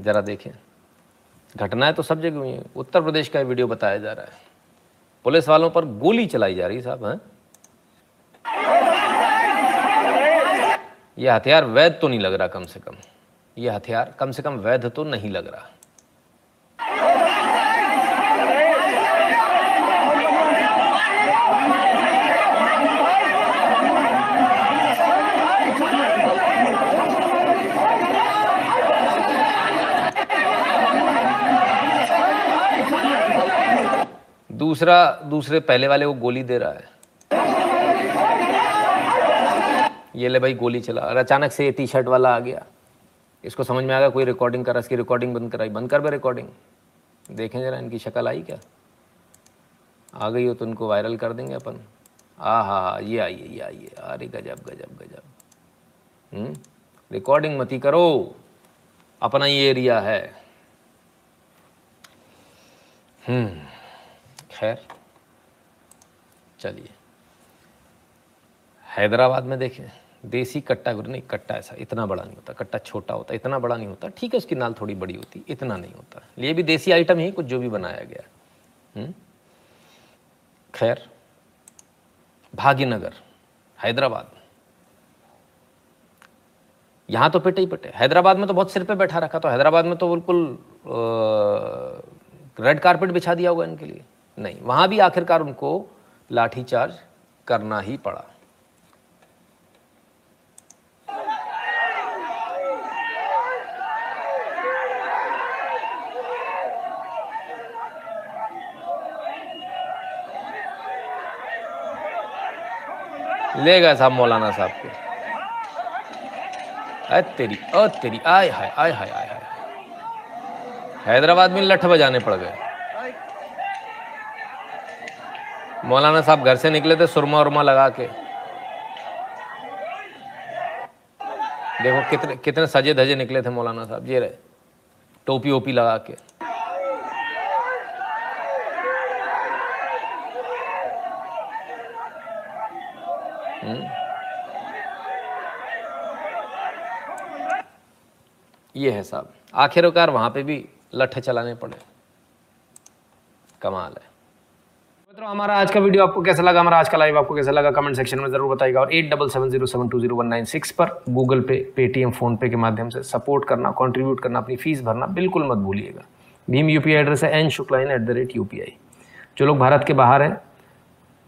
जरा देखें। घटनाएँ तो सब जगह हुई हैं। उत्तर प्रदेश का वीडियो बताया जा रहा है। पुलिस वालों पर गोली चलाई जा रही साहब, हैं? यह हथियार वैध तो नहीं लग रहा कम से कम। यह हथियार कम से कम वैध तो नहीं लग रहा। दूसरा, दूसरे पहले वाले को गोली दे रहा है। ये ले भाई गोली चला। और अचानक से ये टी शर्ट वाला आ गया। इसको समझ में आ गया, कोई रिकॉर्डिंग करा, इसकी रिकॉर्डिंग बंद कराई। बंद कर बे रिकॉर्डिंग देखें जरा, इनकी शक्ल आई क्या? आ गई हो तो इनको वायरल कर देंगे अपन। आ, हा हा, ये आइए ये आइए अरे गजब गजब गजब। हम्म? रिकॉर्डिंग मती करो। अपना ये एरिया है। हम्म। खैर, चलिए। हैदराबाद में देखें, देसी कट्टा गुरु, नहीं, कट्टा ऐसा इतना बड़ा नहीं होता, कट्टा छोटा होता, इतना बड़ा नहीं होता, ठीक है, उसकी नाल थोड़ी बड़ी होती, इतना नहीं होता। ये भी देसी आइटम ही, कुछ जो भी बनाया गया हम्म? खैर भाग्यनगर हैदराबाद। यहाँ तो पिटे ही पिटे। हैदराबाद में तो बहुत सिर पे बैठा रखा तो हैदराबाद में तो बिल्कुल रेड कारपेट बिछा दिया होगा इनके लिए। नहीं, वहाँ भी आखिरकार उनको लाठीचार्ज करना ही पड़ा। ले गए साहब मौलाना साहब के। तेरी अ तेरी आय हाय आय हाय आय हाय। हैदराबाद में लठ बजाने पड़ गए। मौलाना साहब घर से निकले थे सुरमा उरमा लगा के। देखो कितने कितने सजे धजे निकले थे मौलाना साहब, ये रहे। टोपी ओपी लगा के। ये है साहब। आखिरकार वहाँ पे भी लठ चलाने पड़े। कमाल है। मित्रों, हमारा आज का वीडियो आपको कैसा लगा, हमारा आज का लाइव आपको कैसा लगा कमेंट सेक्शन में ज़रूर बताइएगा और eight double seven zero seven two zero one nine six पर Google Pay Paytm PhonePe के माध्यम से सपोर्ट करना कंट्रीब्यूट करना, अपनी फ़ीस भरना बिल्कुल मत भूलिएगा। भीम यूपीआई एड्रेस है N Shukla in at the जो लोग भारत के बाहर हैं,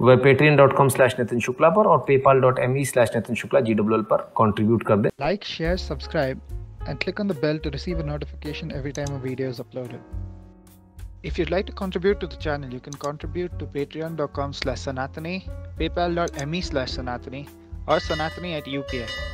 वह Paytm dot com slash Nitin Shukla पर और PayPal dot M E slash Nitin Shukla G W L पर कॉन्ट्रीब्यूट कर दें। Click on the bell to receive a notification every time a video is uploaded. If you'd like to contribute to the channel, you can contribute to patreon.com slash sanatani, paypal.me slash sanatani, or sanatani at UPI.